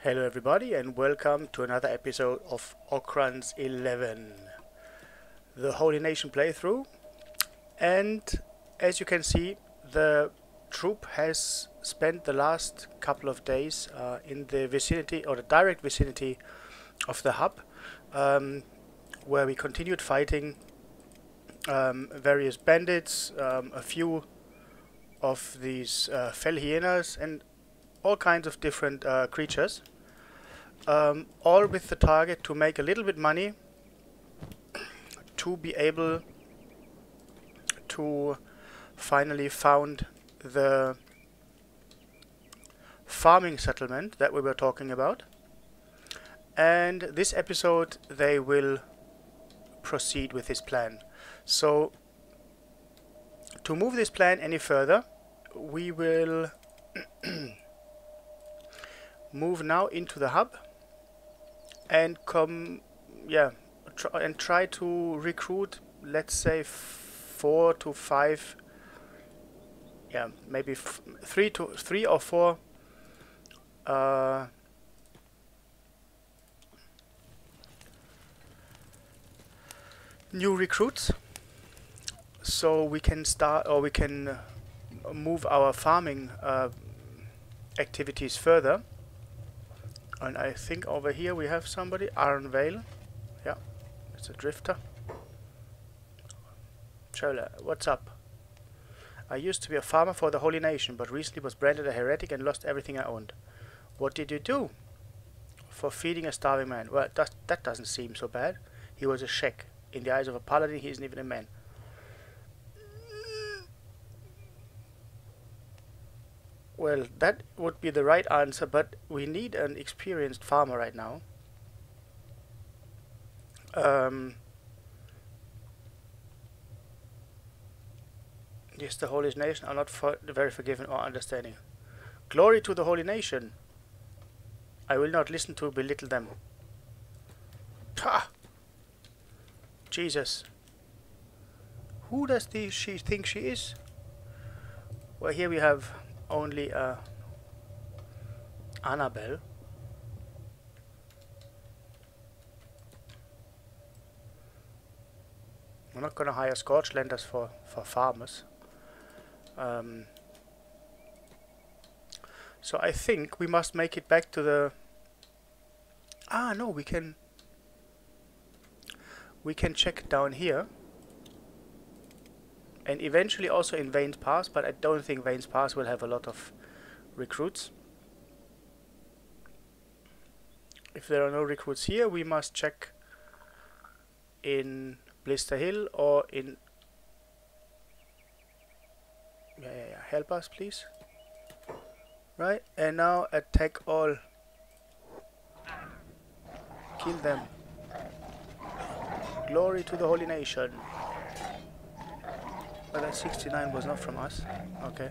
Hello everybody and welcome to another episode of Okrans 11 the Holy Nation playthrough. And as you can see the troop has spent the last couple of days uh, in the vicinity or the direct vicinity of the hub um, where we continued fighting um, various bandits, um, a few of these uh, fell hyenas and all kinds of different uh, creatures um, all with the target to make a little bit money to be able to finally found the farming settlement that we were talking about. And this episode they will proceed with this plan. So to move this plan any further we will move now into the hub and come yeah try and try to recruit let's say four to five yeah maybe three to three or four uh, new recruits. So we can start or we can move our farming uh, activities further and I think over here we have somebody, Iron Vale. Yeah, it's a drifter. Chola, what's up? I used to be a farmer for the Holy Nation, but recently was branded a heretic and lost everything I owned. What did you do? For feeding a starving man. Well, that, that doesn't seem so bad. He was a shek. In the eyes of a paladin, he isn't even a man. Well, that would be the right answer, but we need an experienced farmer right now. Um, yes, the Holy Nation are not for very forgiving or understanding. Glory to the Holy Nation! I will not listen to belittle them. Ha! Jesus. Who does the, she think she is? Well, here we have only a uh, Annabelle. We're not gonna hire Scorchlanders for, for farmers. Um, so I think we must make it back to the... Ah, no, we can... We can check down here and eventually also in Vane's Pass, but I don't think Vane's Pass will have a lot of recruits. If there are no recruits here, we must check in Blister Hill or in... Yeah, yeah, yeah. Help us, please. Right, and now attack all. Kill them. Glory to the Holy Nation. But that 69 was not from us. Okay.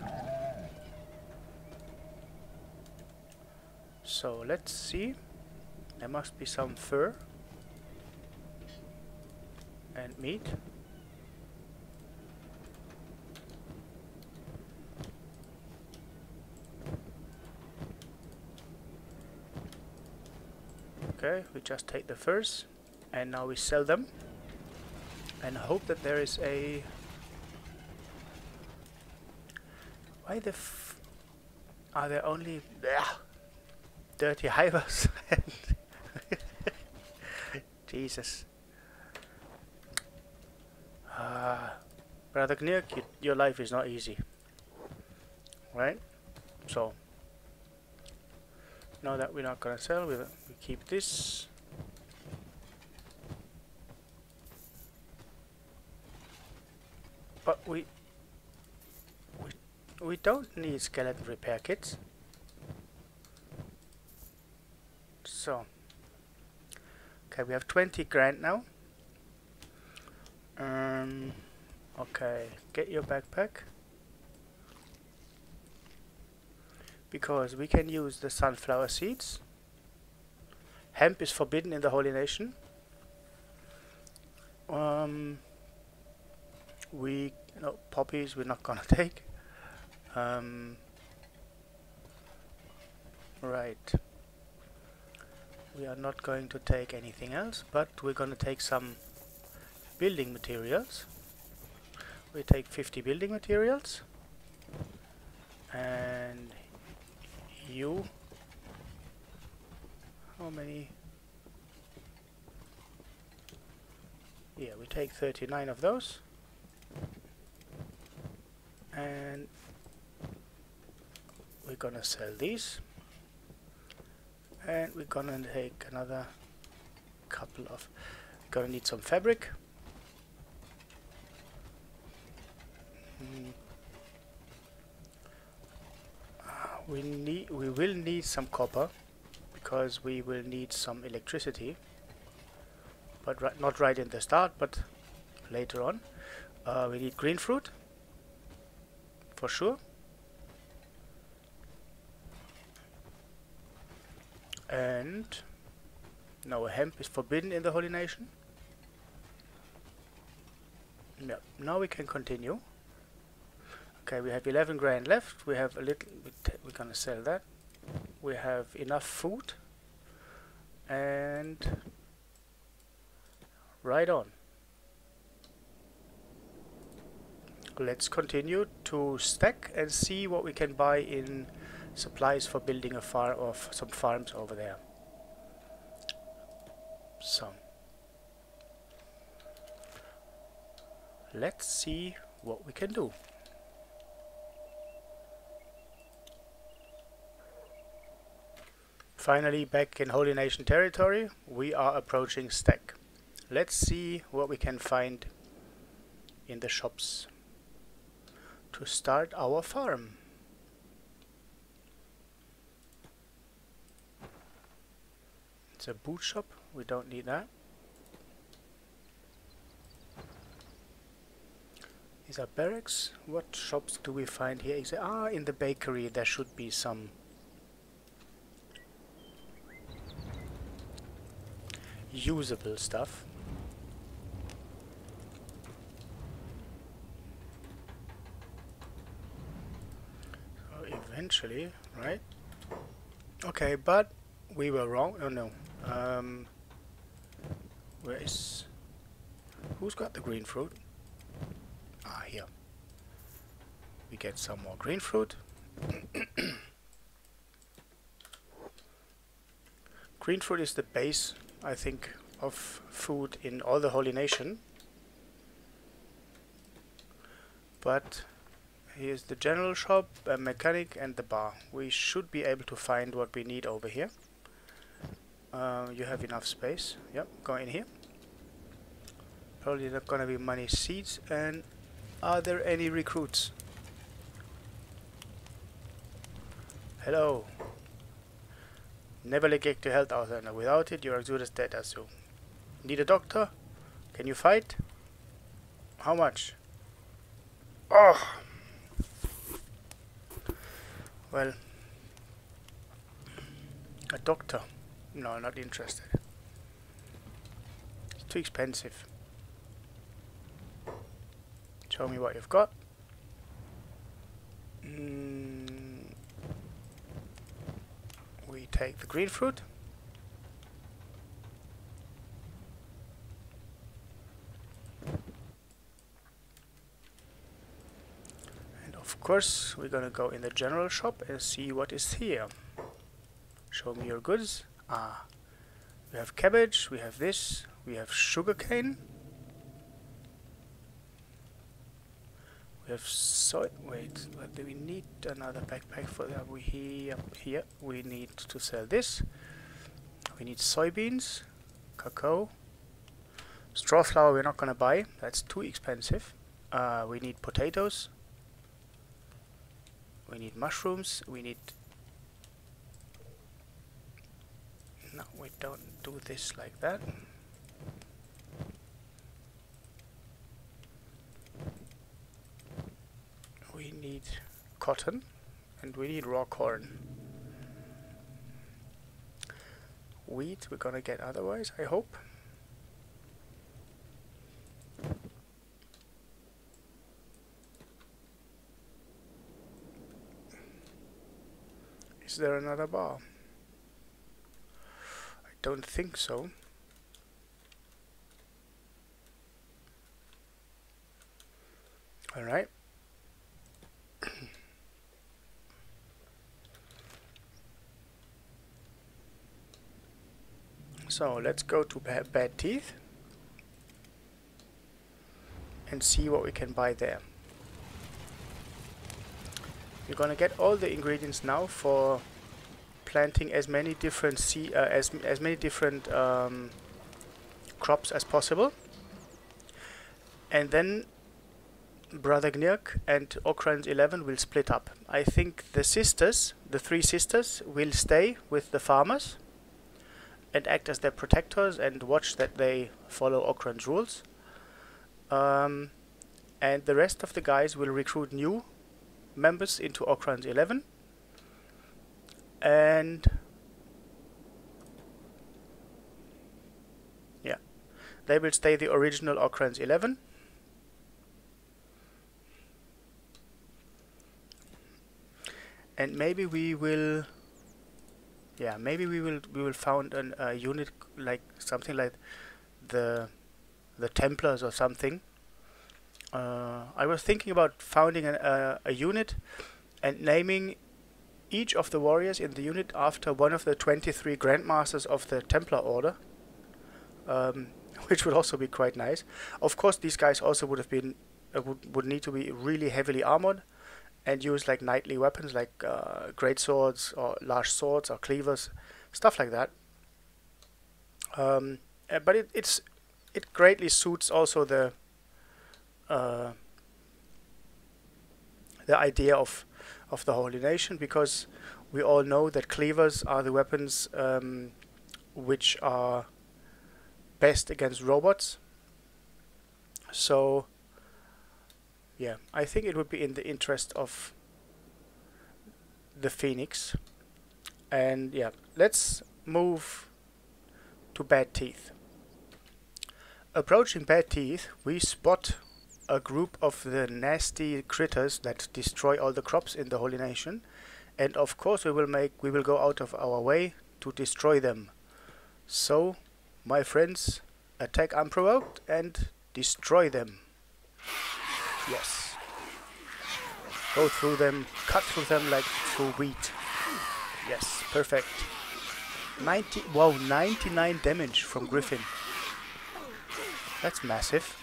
So let's see. There must be some fur. And meat. Okay, we just take the furs and now we sell them and hope that there is a Why the f are there only ugh, dirty hivers? Jesus. Uh, Brother Gnirk, you, your life is not easy. Right? So, now that we're not gonna sell, we, we keep this. But we we don't need skeleton repair kits. So, okay, we have 20 grand now. Um, okay, get your backpack. Because we can use the sunflower seeds. Hemp is forbidden in the Holy Nation. Um, we, no, poppies we're not gonna take. Um, right. we are not going to take anything else but we're going to take some building materials. We take 50 building materials. And you? How many? Yeah we take 39 of those. And we're gonna sell these. And we're gonna take another couple of gonna need some fabric. Mm. uh, we need we will need some copper because we will need some electricity. But ri not right in the start but later on. Uh, we need green fruit for sure and no hemp is forbidden in the holy nation. Yeah now we can continue. Okay we have 11 grand left. We have a little we're gonna sell that. We have enough food. And right on. Let's continue to Stack and see what we can buy in supplies for building a farm of some farms over there. So let's see what we can do. Finally back in Holy Nation territory we are approaching Stack. Let's see what we can find in the shops to start our farm. A boot shop. We don't need that. These are barracks. What shops do we find here? Ah, in the bakery there should be some usable stuff. So eventually, right? Okay, but we were wrong. Oh no. Um, where is... Who's got the green fruit? Ah, here. We get some more green fruit. green fruit is the base, I think, of food in all the Holy Nation. But here's the general shop, a mechanic and the bar. We should be able to find what we need over here. Uh, you have enough space. Yep, go in here. Probably not gonna be many seats. And are there any recruits? Hello. Never negate to health Outlander. Without it, you are as good as dead as you. Need a doctor? Can you fight? How much? Oh! Well, a doctor. No, not interested. It's too expensive. Show me what you've got. Mm, we take the green fruit. And of course, we're gonna go in the general shop and see what is here. Show me your goods. Ah, we have cabbage, we have this, we have sugarcane. We have soy. Wait, what do we need another backpack for that? We here, here. We need to sell this. We need soybeans, cacao, straw flour. We're not gonna buy. That's too expensive. Uh, we need potatoes. We need mushrooms. We need no we don't do this like that. We need cotton and we need raw corn. Wheat we're gonna get otherwise I hope. Is there another bar don't think so. Alright. so let's go to Bad Teeth and see what we can buy there. You're gonna get all the ingredients now for planting as many different uh, as as many different um, crops as possible, and then Brother Gnirk and Okrans 11 will split up. I think the sisters, the three sisters, will stay with the farmers and act as their protectors and watch that they follow Okran's rules. Um, and the rest of the guys will recruit new members into Okrans 11 and yeah they will stay the original Okrans 11 and maybe we will yeah maybe we will we will found a uh, unit like something like the the Templars or something. Uh, I was thinking about founding an, uh, a unit and naming each of the warriors in the unit after one of the 23 Grandmasters of the Templar Order, um, which would also be quite nice. Of course, these guys also would have been uh, would, would need to be really heavily armored and use like knightly weapons like uh, great swords or large swords or cleavers, stuff like that. Um, uh, but it, it's it greatly suits also the uh, the idea of of the Holy Nation because we all know that cleavers are the weapons um, which are best against robots. So yeah, I think it would be in the interest of the Phoenix. And yeah, let's move to Bad Teeth. Approaching Bad Teeth, we spot a group of the nasty critters that destroy all the crops in the Holy Nation, and of course we will make we will go out of our way to destroy them. So, my friends, attack unprovoked and destroy them. Yes. Go through them, cut through them like through wheat. Yes, perfect. 90 wow, 99 damage from Griffin. That's massive.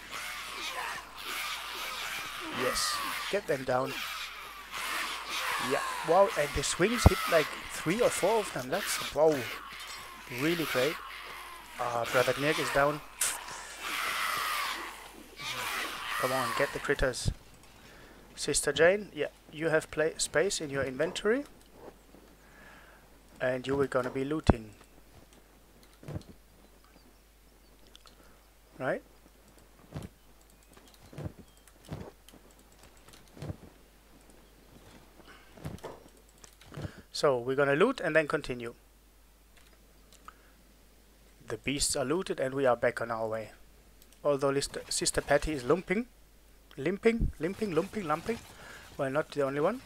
Yes, get them down. Yeah, wow, and the swings hit like three or four of them. That's, wow, really great. Uh, Brother Gnirk is down. Come on, get the critters. Sister Jane, yeah, you have play space in your inventory. And you were gonna be looting. Right? So we're gonna loot and then continue. The beasts are looted and we are back on our way. Although Sister Patty is lumping, limping, limping, lumping, lumping. Well, not the only one.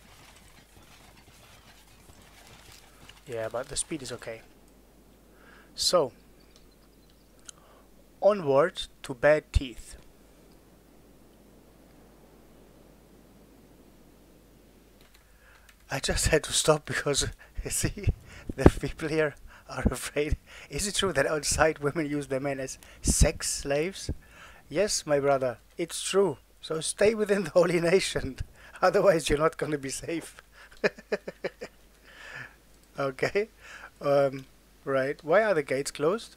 Yeah, but the speed is okay. So, onward to Bad Teeth. I just had to stop because, you see, the people here are afraid. Is it true that outside women use their men as sex slaves? Yes, my brother, it's true. So stay within the holy nation. Otherwise, you're not going to be safe. okay. Um, right. Why are the gates closed?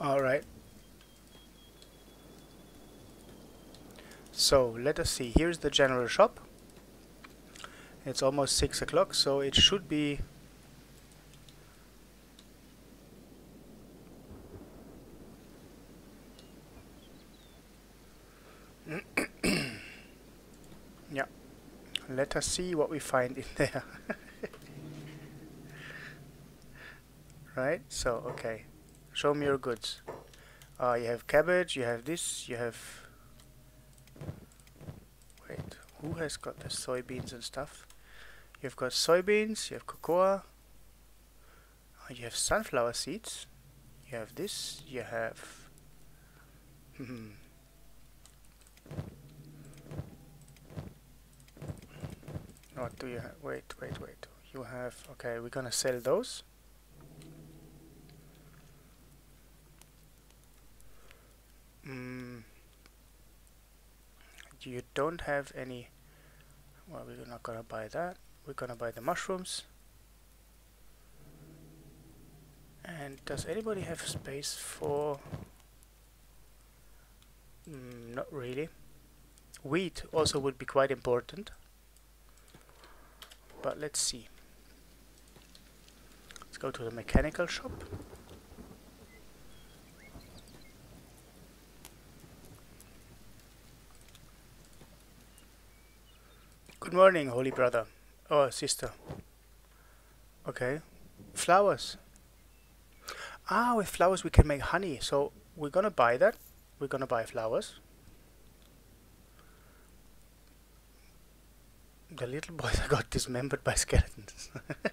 Alright. So let us see, here's the general shop. It's almost 6 o'clock, so it should be yeah. Let us see what we find in there. right, so okay. Show me your goods. Uh, you have cabbage, you have this, you have who has got the soybeans and stuff? You've got soybeans, you have cocoa, you have sunflower seeds, you have this, you have... Hmm, what do you have? Wait, wait, wait. You have... Okay, we're gonna sell those. Mm, you don't have any... Well, we're not gonna buy that. We're gonna buy the mushrooms. And does anybody have space for... Mm, not really. Wheat also would be quite important. But let's see. Let's go to the mechanical shop. Good morning, holy brother. Oh, sister. Okay. Flowers. Ah, with flowers we can make honey. So we're gonna buy that. We're gonna buy flowers. The little boy that got dismembered by skeletons.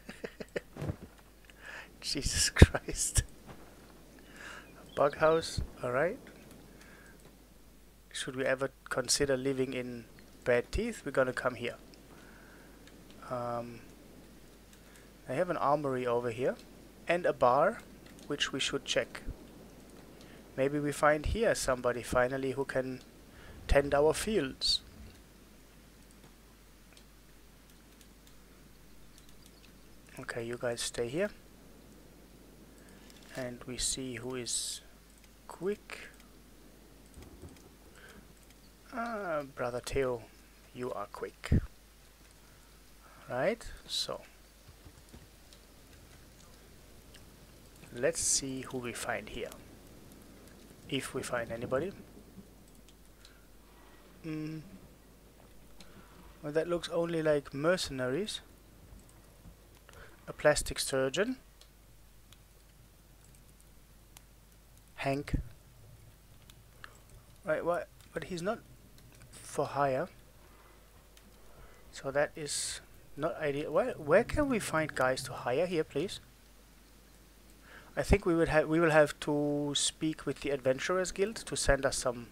Jesus Christ. Bug house, alright. Should we ever consider living in bad teeth? We're gonna come here. Um, I have an armory over here and a bar which we should check. Maybe we find here somebody finally who can tend our fields. Okay, you guys stay here. And we see who is quick. Ah, Brother Theo, you are quick. Right, so. Let's see who we find here. If we find anybody. Mm. Well, that looks only like mercenaries. A plastic surgeon. Hank. Right, what? But he's not for hire. So that is not ideal. Where, where can we find guys to hire here, please? I think we would have we will have to speak with the Adventurers Guild to send us some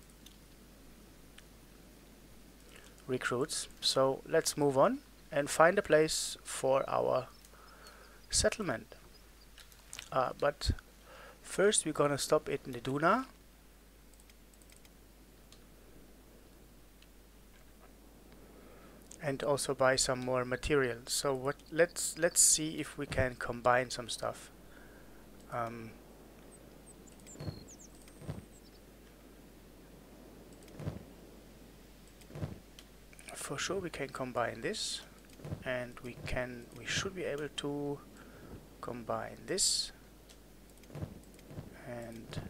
recruits. So let's move on and find a place for our settlement. Uh, but first we're gonna stop at Neduna. And also buy some more material So what? Let's let's see if we can combine some stuff. Um, for sure we can combine this and we can we should be able to combine this and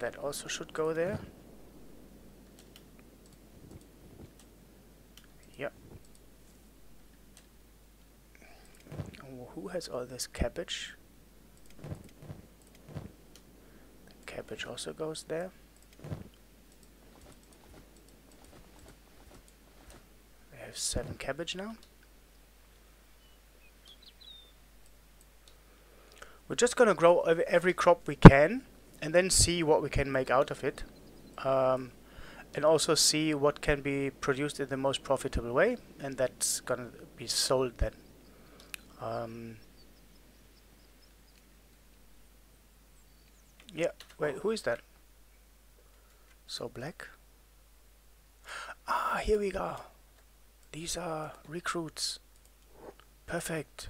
that also should go there yep who has all this cabbage cabbage also goes there. We have seven cabbage now. We're just gonna grow every crop we can and then see what we can make out of it. Um, and also see what can be produced in the most profitable way and that's gonna be sold then. Um, Yeah, wait, who is that? So black? Ah, here we go. These are recruits. Perfect.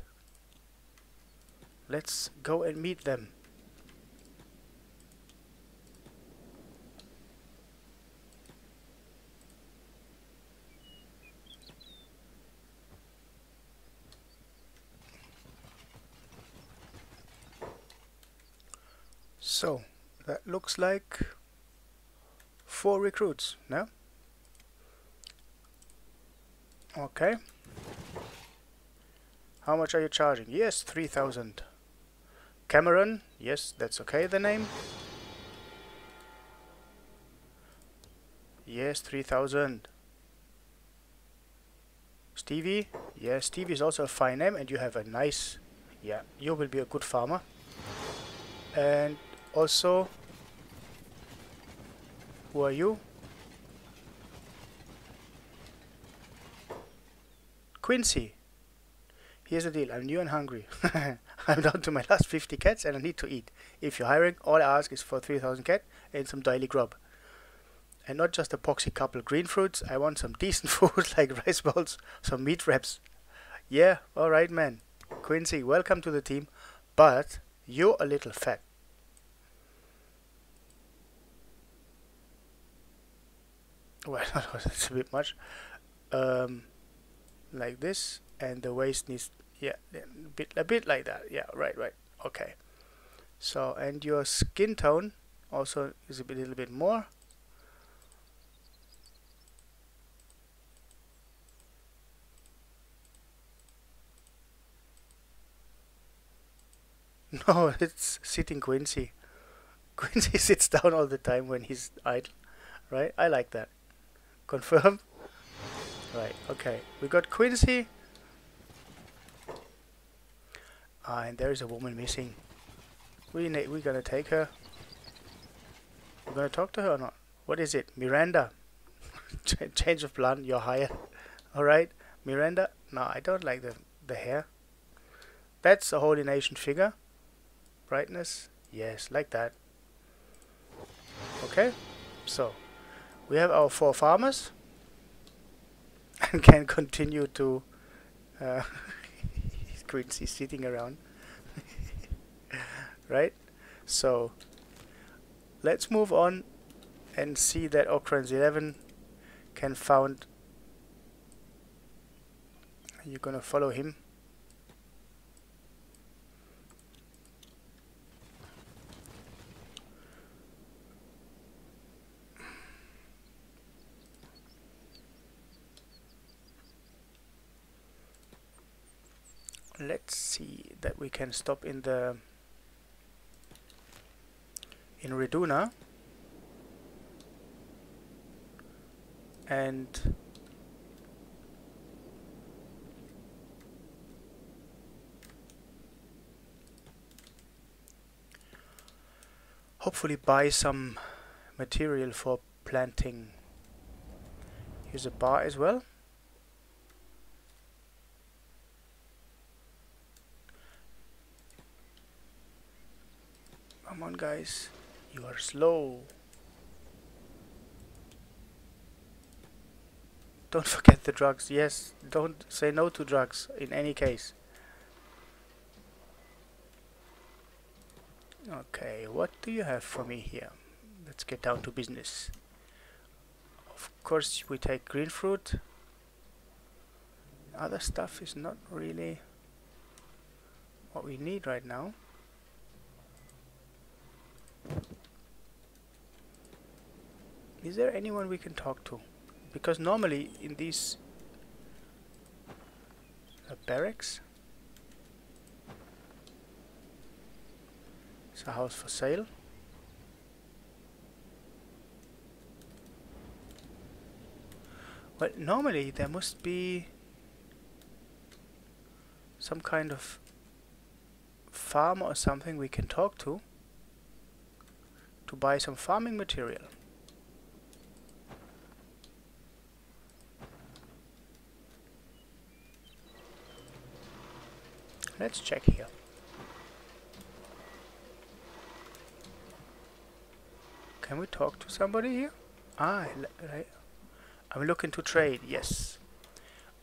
Let's go and meet them. So, that looks like four recruits, no? Okay. How much are you charging? Yes, 3000. Cameron? Yes, that's okay, the name. Yes, 3000. Stevie. yes Stevie is also a fine name and you have a nice... Yeah, you will be a good farmer. And also... Who are you? Quincy. Here's the deal. I'm new and hungry. I'm down to my last 50 cats and I need to eat. If you're hiring, all I ask is for 3000 cat and some daily grub. And not just a poxy couple green fruits. I want some decent food like rice balls, some meat wraps. Yeah, alright man. Quincy, welcome to the team. But you're a little fat. Well, that's a bit much. Um, like this, and the waist needs, yeah, a bit, a bit like that. Yeah, right, right. Okay. So, and your skin tone also is a bit, little bit more. No, it's sitting Quincy. Quincy sits down all the time when he's idle, right? I like that. Confirm. Right, okay. We got Quincy. Ah, and there is a woman missing. We need, we gonna take her. We're gonna talk to her or not? What is it? Miranda. Ch change of plan. You're hired. All right, Miranda. No, I don't like the the hair. That's a Holy Nation figure. Brightness. Yes, like that. Okay. So we have our four farmers. And can continue to uh, Quincy sitting around. Right? So let's move on and see that Okrans 11 can found. You're gonna follow him let's see that we can stop in the in Reduna. And hopefully buy some material for planting. Here's a bar as well Come on guys, you are slow. Don't forget the drugs. Yes, don't say no to drugs in any case. Okay, what do you have for me here? Let's get down to business. Of course, we take green fruit. Other stuff is not really what we need right now. Is there anyone we can talk to? Because normally in these barracks it's a house for sale. Well, normally there must be some kind of farm or something we can talk to to buy some farming material. Let's check here. Can we talk to somebody here? Ah, right. I'm looking to trade, yes.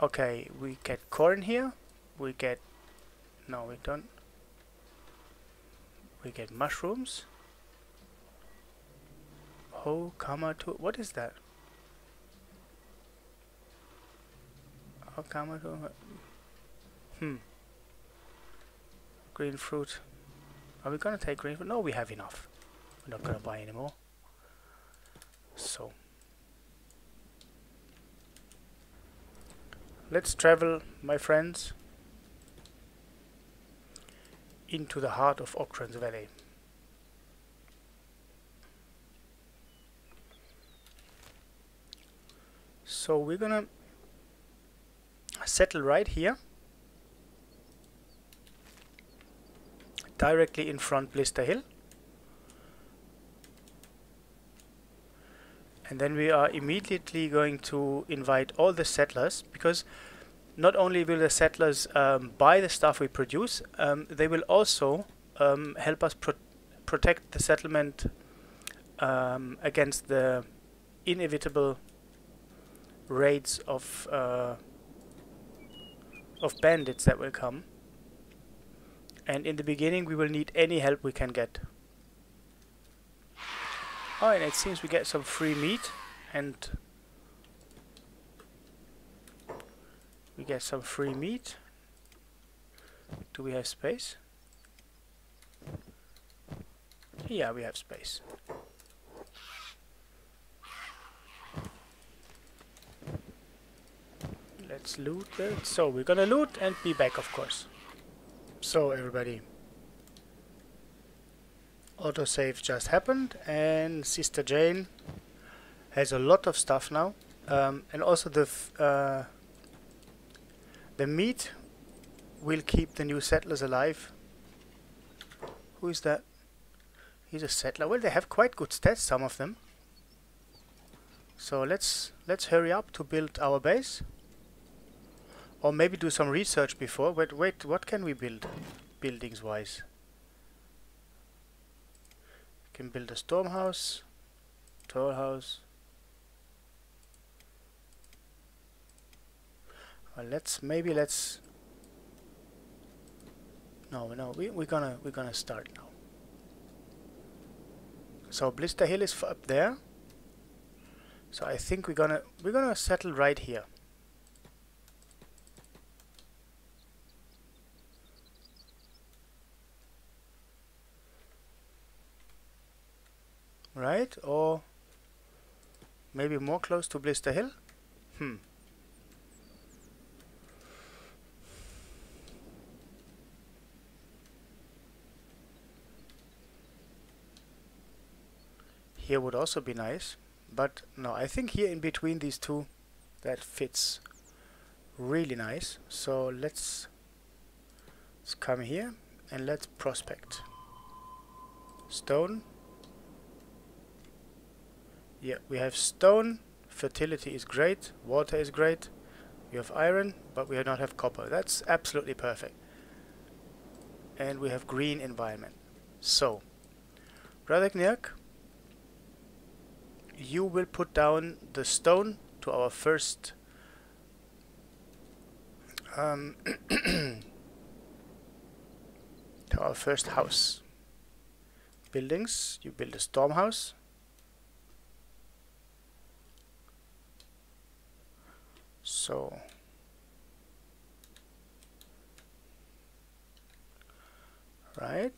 Okay, we get corn here. We get... No, we don't. We get mushrooms. Oh, comma to what is that? Oh, comma to hmm. Green fruit. Are we gonna take green fruit? No, we have enough. We're not gonna buy anymore. So let's travel, my friends, into the heart of Okrans Valley. So we're gonna settle right here. Directly in front Blister Hill. And then we are immediately going to invite all the settlers because not only will the settlers um, buy the stuff we produce, um, they will also um, help us pro protect the settlement um, against the inevitable raids of uh, of bandits that will come. And in the beginning, we will need any help we can get. Oh, and it seems we get some free meat and we get some free meat. Do we have space? Yeah, we have space. Let's loot it. So we're gonna loot and be back, of course. So everybody, autosave just happened and Sister Jane has a lot of stuff now. Um, and also the uh, the meat will keep the new settlers alive. Who is that? He's a settler. Well they have quite good stats some of them. So let's let's hurry up to build our base or maybe do some research before wait wait what can we build buildings wise can build a storm house, tall house. Well, let's maybe let's. No, no, we we're gonna we're gonna start now. So Blister Hill is up there. So I think we're gonna we're gonna settle right here. Right? Or maybe more close to Blister Hill? Hmm. Here would also be nice, but no, I think here in between these two that fits really nice. So let's, let's come here and let's prospect. Stone, yeah, we have stone, fertility is great, water is great, we have iron, but we do not have copper. That's absolutely perfect. And we have green environment. So, Brother you will put down the stone to our first um, to our first house. Buildings, you build a storm house so. Right?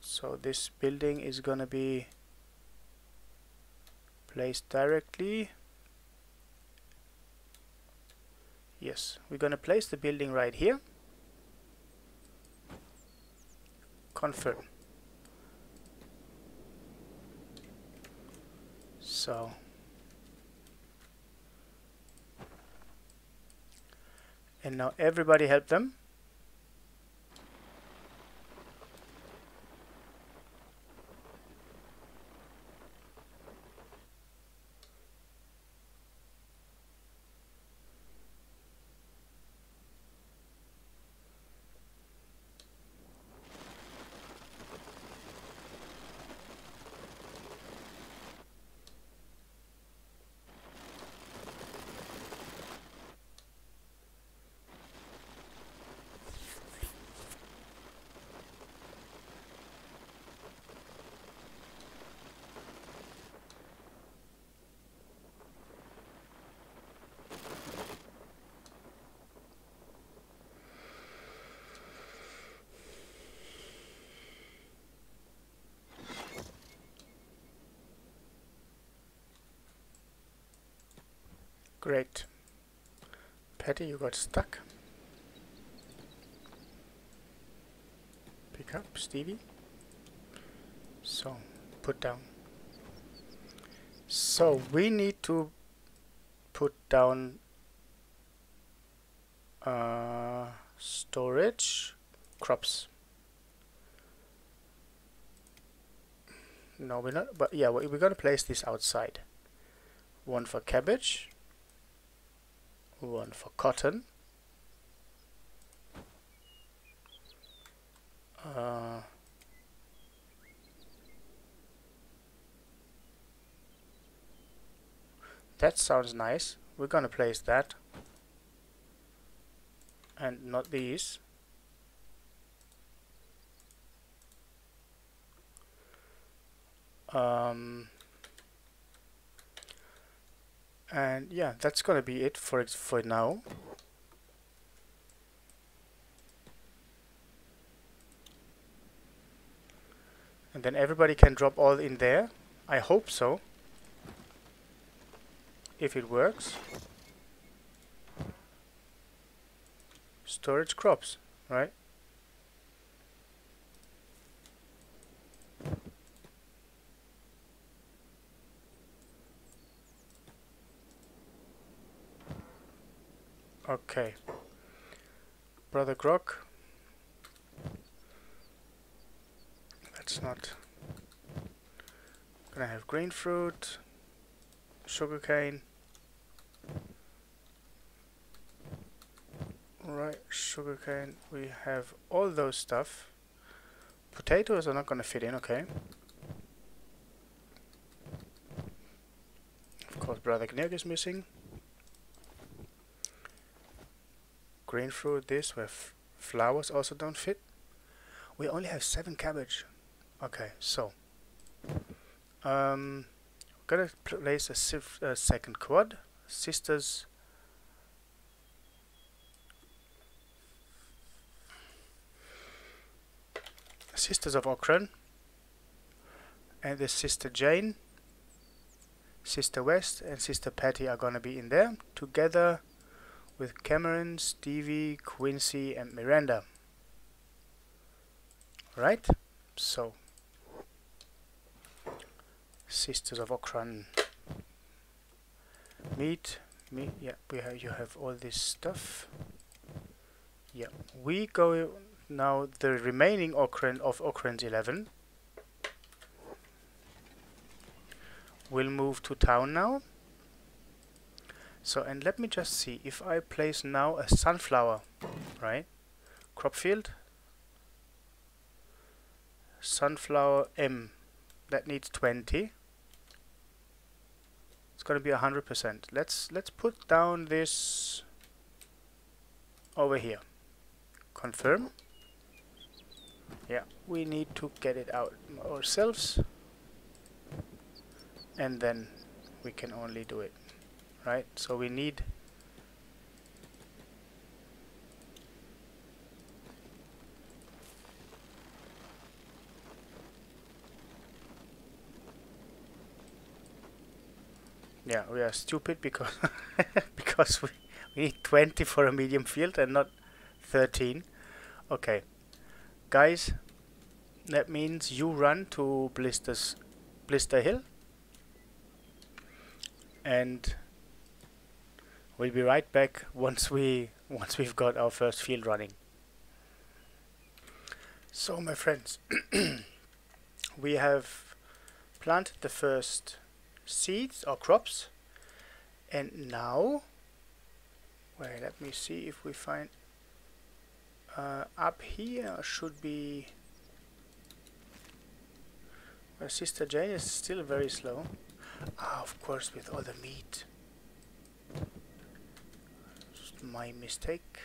So this building is gonna be placed directly. Yes we're gonna place the building right here. Confirm. So and now everybody help them Great. Patty, you got stuck. Pick up, Stevie. So, put down. So, we need to put down uh, storage crops no we're not but yeah we're gonna place this outside one for cabbage one for cotton. Uh, that sounds nice. We're gonna place that. And not these. Um, and yeah that's gonna be it for for now. And then everybody can drop all in there. I hope so. If it works. Storage crops right Okay. Brother Grog. That's not gonna have green fruit, sugarcane. Right, sugarcane. We have all those stuff. Potatoes are not gonna fit in, okay. Of course, Brother Gnirk is missing. Green fruit this where flowers also don't fit? We only have seven cabbage. Okay so um gonna place a, a second quad. Sisters sisters of Okran and the sister Jane sister West and sister Patty are gonna be in there together with Cameron, Stevie, Quincy and Miranda. Right? So, Sisters of Okran. Meet, meat, yeah, we have, you have all this stuff. Yeah, we go now the remaining Okran of Okran's 11. We'll move to town now. So, and let me just see, if I place now a sunflower, right, crop field, sunflower M, that needs 20, it's going to be 100%. Let's, let's put down this over here. Confirm. Yeah, we need to get it out ourselves and then we can only do it right? So we need yeah we are stupid because because we, we need 20 for a medium field and not 13 okay. Guys that means you run to blisters blister hill. And We'll be right back once we once we've got our first field running. So my friends, we have planted the first seeds or crops. And now wait let me see if we find uh, up here should be sister Jane is still very slow. Ah of course with all the meat my mistake.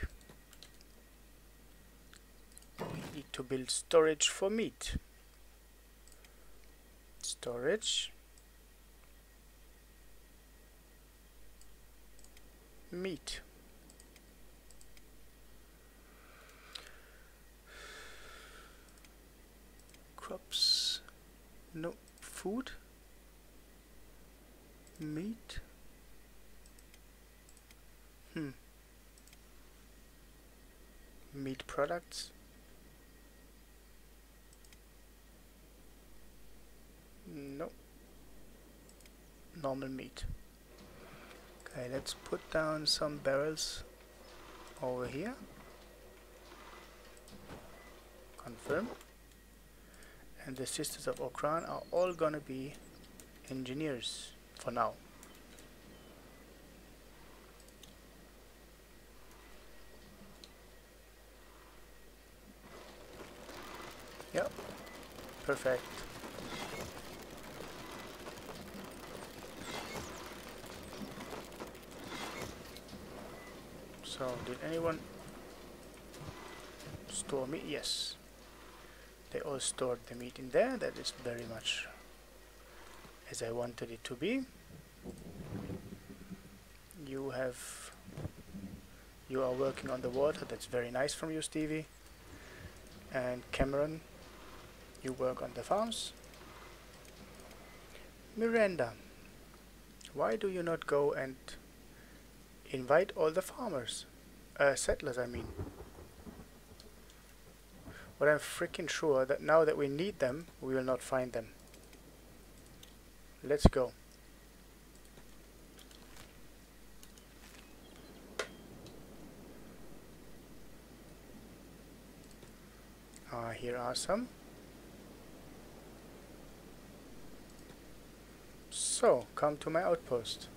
We need to build storage for meat. Storage. Meat. Crops. No. Food. Meat. Hmm meat products no normal meat okay let's put down some barrels over here. Confirm. And the Sisters of Okran are all gonna be engineers for now. Yep, perfect. So, did anyone store meat? Yes. They all stored the meat in there. That is very much as I wanted it to be. You have you are working on the water. That's very nice from you, Stevie. And Cameron, you work on the farms. Miranda, why do you not go and invite all the farmers. Uh, settlers, I mean. But I'm freaking sure that now that we need them, we will not find them. Let's go. Uh, here are some. So, come to my outpost.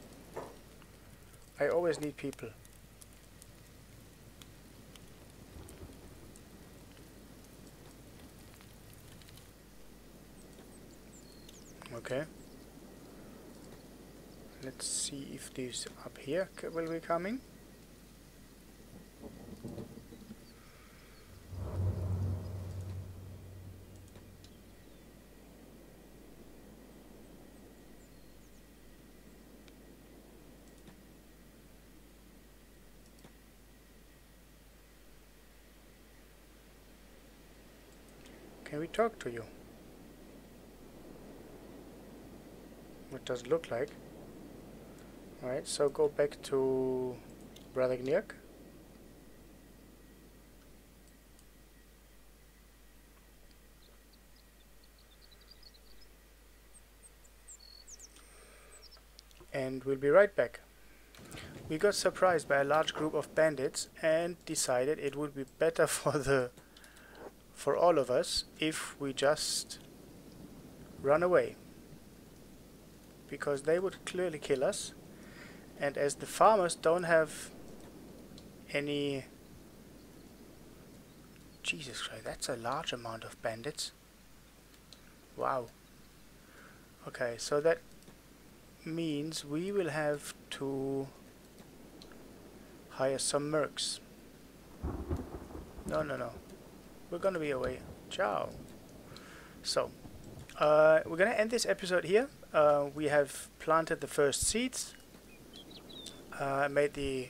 I always need people. Okay. Let's see if these up here will be coming. Talk to you? What does it look like? Alright, so go back to Brother Gnirk. And we'll be right back. We got surprised by a large group of bandits and decided it would be better for the for all of us if we just run away. Because they would clearly kill us. And as the farmers don't have any Jesus Christ that's a large amount of bandits. Wow. Okay so that means we will have to hire some mercs. No no no we're gonna be away. Ciao. So, uh, we're gonna end this episode here. Uh, we have planted the first seeds. Uh, made the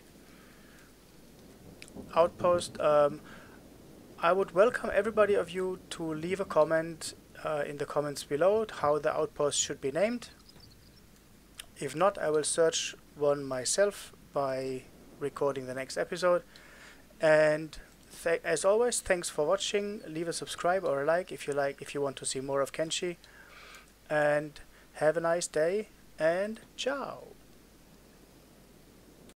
outpost. Um, I would welcome everybody of you to leave a comment uh, in the comments below how the outpost should be named. If not, I will search one myself by recording the next episode. And as always, thanks for watching. Leave a subscribe or a like if you like, if you want to see more of Kenshi. And have a nice day and ciao.